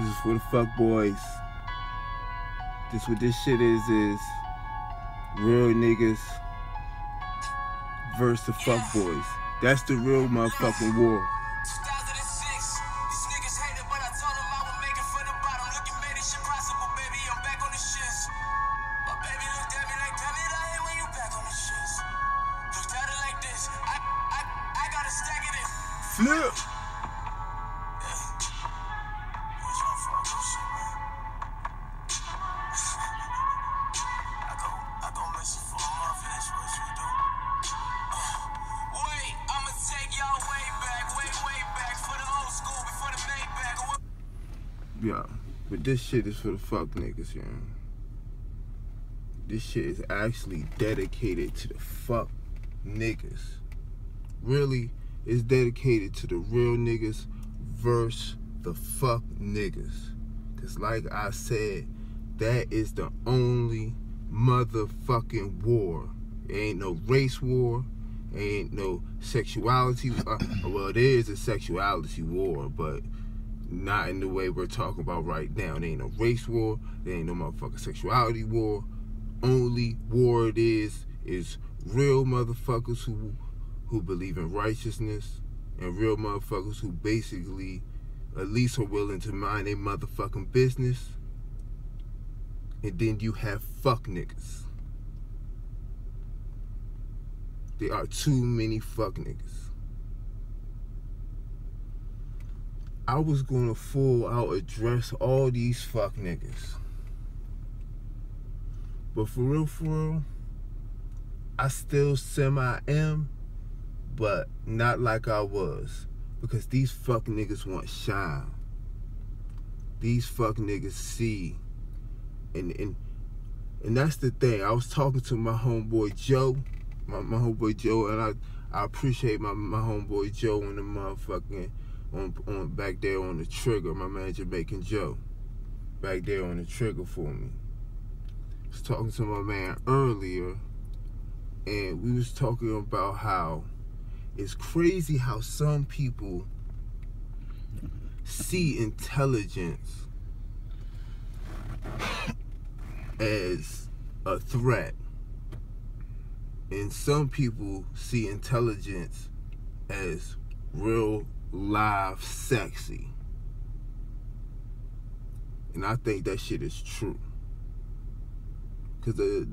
This is for the fuck boys. This what this shit is is real niggas versus the fuck boys. That's the real motherfucking war. 2006. Yeah, but this shit is for the fuck niggas, you know. This shit is actually dedicated to the fuck niggas. Really, it's dedicated to the real niggas versus the fuck niggas. Cause like I said, that is the only motherfucking war. Ain't no race war. Ain't no sexuality. Uh, well, there is a sexuality war, but not in the way we're talking about right now. There ain't no race war. There ain't no motherfucking sexuality war. Only war it is is real motherfuckers who who believe in righteousness and real motherfuckers who basically at least are willing to mind their motherfucking business. And then you have fuck niggas. There are too many fuck niggas. I was gonna full out address all these fuck niggas. But for real, for real, I still semi am, but not like I was. Because these fuck niggas want shine. These fuck niggas see. And and and that's the thing. I was talking to my homeboy Joe. My, my homeboy Joe and I I appreciate my, my homeboy Joe and the motherfucking on on back there on the trigger, my man Jamaican Joe. Back there on the trigger for me. I was talking to my man earlier and we was talking about how it's crazy how some people see intelligence as a threat and some people see intelligence as real live sexy. And i think that shit is true. Because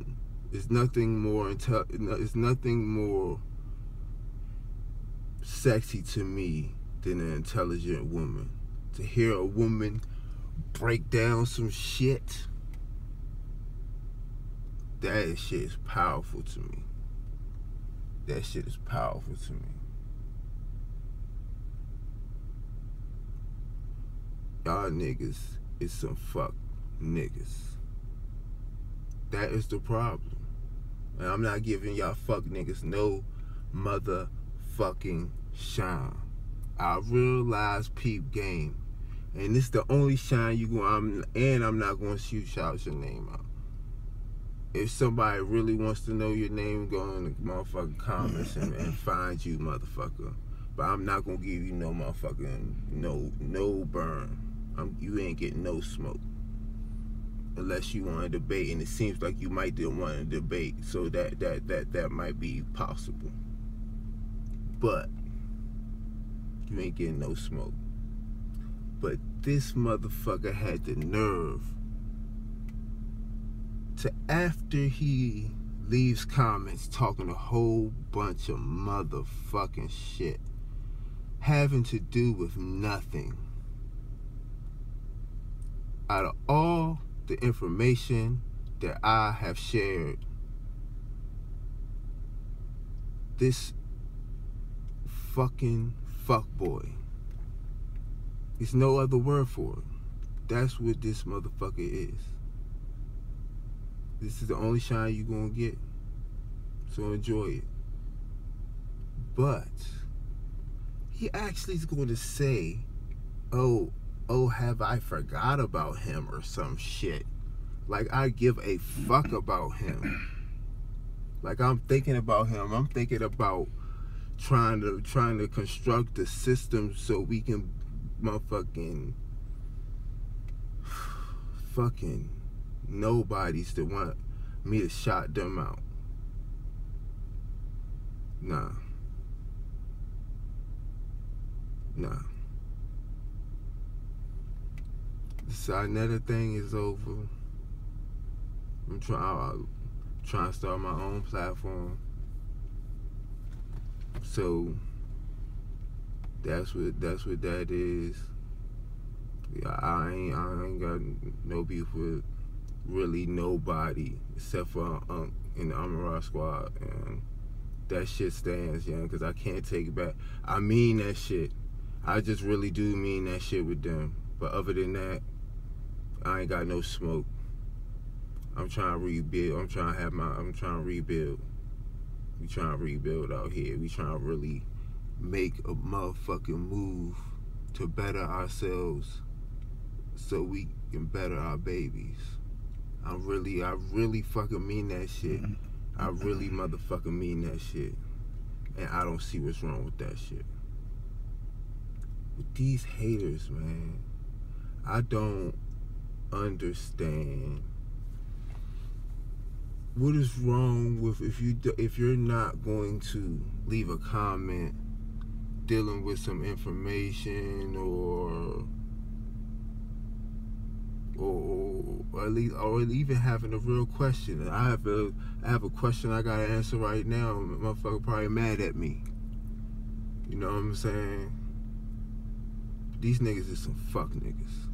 it's nothing more it's nothing more sexy to me than an intelligent woman. To hear a woman break down some shit that shit is powerful to me. That shit is powerful to me y'all niggas is some fuck niggas that is the problem. And I'm not giving y'all fuck niggas no motherfucking shine. I realize peep game. And this the only shine you go I'm and I'm not gonna shoot shout your name out. If somebody really wants to know your name, go in the motherfucking comments and, and find you, motherfucker. But I'm not gonna give you no motherfucking no no burn. I'm, you ain't getting no smoke. Unless you want to debate and it seems like you might want to debate so that that that that might be possible. But you ain't getting no smoke. But this motherfucker had the nerve to after he leaves comments talking a whole bunch of motherfucking shit having to do with nothing out of all the information that I have shared. This fucking fuckboy. There's no other word for it. That's what this motherfucker is. This is the only shine you're gonna get. So enjoy it. But he actually is going to say, oh, oh, have I forgot about him or some shit. Like I give a fuck about him. Like I'm thinking about him. I'm thinking about trying to trying to construct a system so we can motherfucking fucking nobodies that want me to shot them out. Nah. Nah. The Sinetta thing is over. I'm trying trying to start my own platform. So that's what that's what that is. Yeah, I ain't I ain't got no beef with really nobody except for um in the Amara squad and that shit stands, young, because I can't take it back. I mean that shit. I just really do mean that shit with them. But other than that, I ain't got no smoke. I'm trying to rebuild. I'm trying to have my. I'm trying to rebuild. We trying to rebuild out here. We trying to really make a motherfucking move to better ourselves, so we can better our babies. I really, I really fucking mean that shit. I really motherfucking mean that shit. And I don't see what's wrong with that shit. With these haters, man, I don't understand what is wrong with if you if you're not going to leave a comment dealing with some information or or, or at least or even having a real question. I have a I have a question I gotta answer right now. Motherfucker probably mad at me. You know what I'm saying? These niggas is some fuck niggas.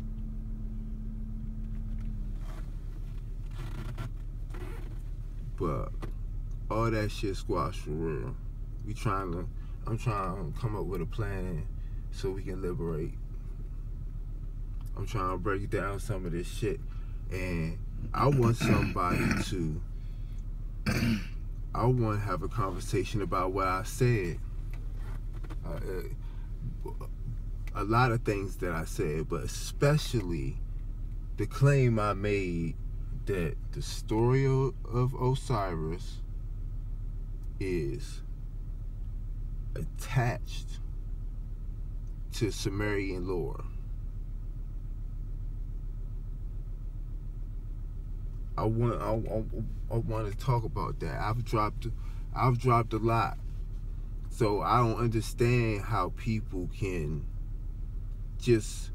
But all that shit squash for real. We trying to I'm trying to come up with a plan so we can liberate. I'm trying to break down some of this shit. And I want somebody to I want to have a conversation about what I said. Uh, a lot of things that I said, but especially the claim I made that the story of Osiris is attached to Sumerian lore. I want I, I, I, want to talk about that. I've dropped I've dropped a lot. So I don't understand how people can just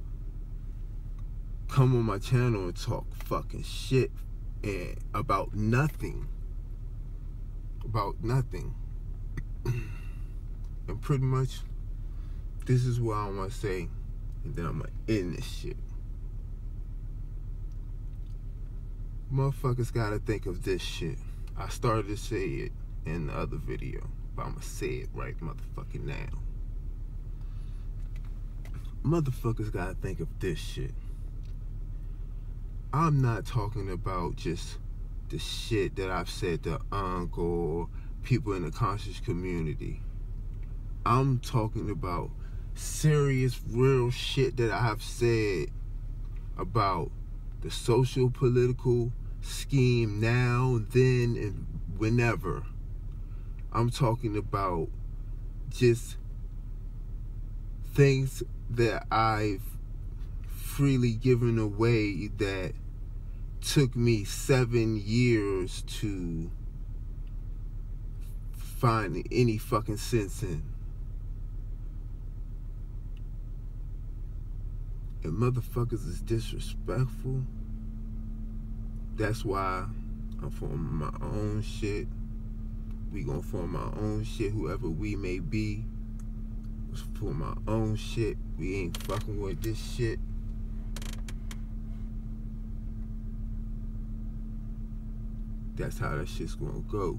come on my channel and talk fucking shit and about nothing. About nothing. and pretty much this is what I want to say and then I'm gonna end this shit. Motherfuckers gotta think of this shit. I started to say it in the other video, but I'ma say it right motherfucking now. Motherfuckers gotta think of this shit. I'm not talking about just the shit that I've said to uncle people in the conscious community. I'm talking about serious, real shit that I have said about the social political scheme now, then, and whenever. I'm talking about just things that I've freely given away that took me seven years to find any fucking sense in. And motherfuckers is disrespectful. That's why I'm forming my own shit. We gonna form our own shit, whoever we may be. Form our own shit. We ain't fucking with this shit. That's how that shit's gonna go.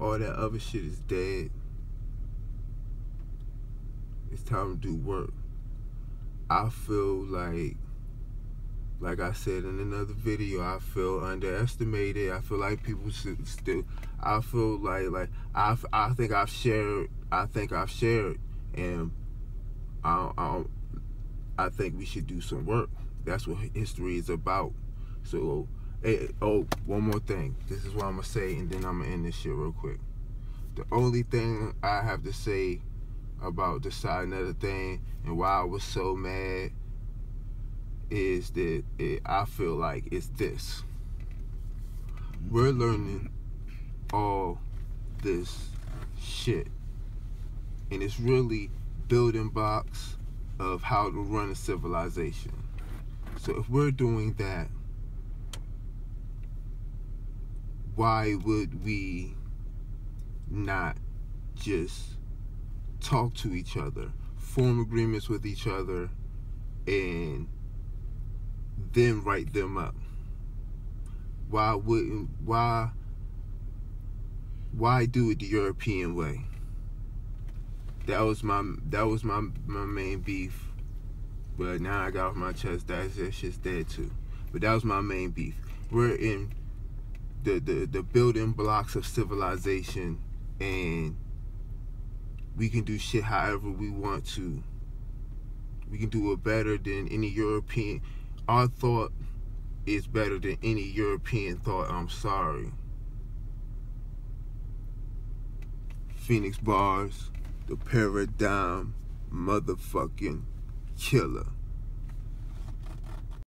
All that other shit is dead. It's time to do work. I feel like like I said in another video, I feel underestimated. I feel like people should still. I feel like like I I think I've shared. I think I've shared, and I I, I think we should do some work. That's what history is about. So, hey, oh, one more thing. This is what I'm gonna say, and then I'm gonna end this shit real quick. The only thing I have to say about the side another thing and why I was so mad is that it, I feel like it's this. We're learning all this shit. And it's really building blocks of how to run a civilization. So if we're doing that, why would we not just talk to each other, form agreements with each other, and then write them up? Why wouldn't why why do it the European way? That was my that was my my main beef. But now I got off my chest that that shit's dead too. But that was my main beef. We're in the the, the building blocks of civilization and we can do shit however we want to. We can do it better than any European. Our thought is better than any European thought. I'm sorry. Phoenix Barz, the paradigm motherfucking killer.